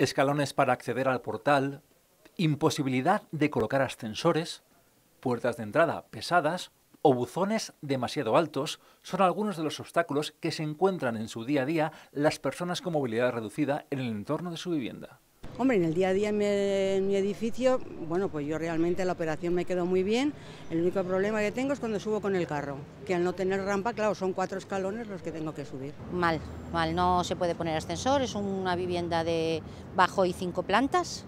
escalones para acceder al portal, imposibilidad de colocar ascensores, puertas de entrada pesadas o buzones demasiado altos son algunos de los obstáculos que se encuentran en su día a día las personas con movilidad reducida en el entorno de su vivienda. Hombre, en el día a día en mi, edificio, bueno, pues yo realmente la operación me quedó muy bien. El único problema que tengo es cuando subo con el carro, que al no tener rampa, claro, son cuatro escalones los que tengo que subir. Mal, mal, no se puede poner ascensor, es una vivienda de bajo y cinco plantas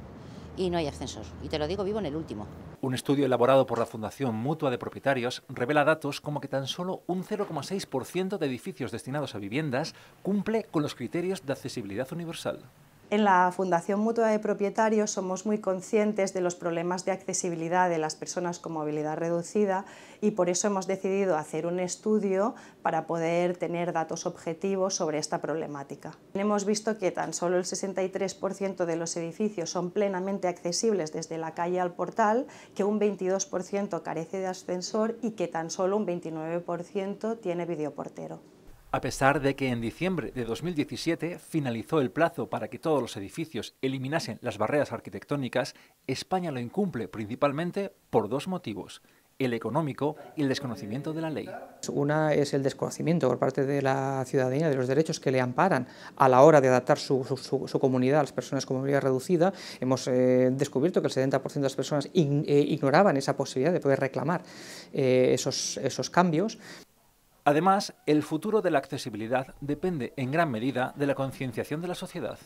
y no hay ascensor. Y te lo digo, vivo en el último. Un estudio elaborado por la Fundación Mutua de Propietarios revela datos como que tan solo un 0,6% de edificios destinados a viviendas cumple con los criterios de accesibilidad universal. En la Fundación Mutua de Propietarios somos muy conscientes de los problemas de accesibilidad de las personas con movilidad reducida y por eso hemos decidido hacer un estudio para poder tener datos objetivos sobre esta problemática. Hemos visto que tan solo el 63% de los edificios son plenamente accesibles desde la calle al portal, que un 22% carece de ascensor y que tan solo un 29% tiene videoportero. A pesar de que en diciembre de 2017 finalizó el plazo para que todos los edificios eliminasen las barreras arquitectónicas, España lo incumple principalmente por dos motivos el económico y el desconocimiento de la ley. Una es el desconocimiento por parte de la ciudadanía de los derechos que le amparan a la hora de adaptar su, comunidad a las personas con movilidad reducida. Hemos eh, descubierto que el 70% de las personas eh, ignoraban esa posibilidad de poder reclamar eh, esos, esos cambios. Además, el futuro de la accesibilidad depende en gran medida de la concienciación de la sociedad.